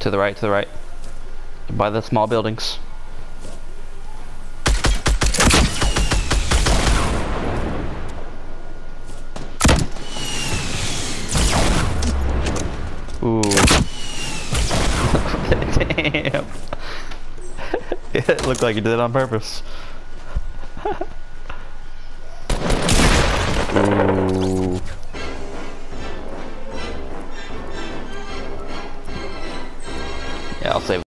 To the right, to the right. By the small buildings. Ooh. Damn. it looked like you did it on purpose. Yeah, I'll save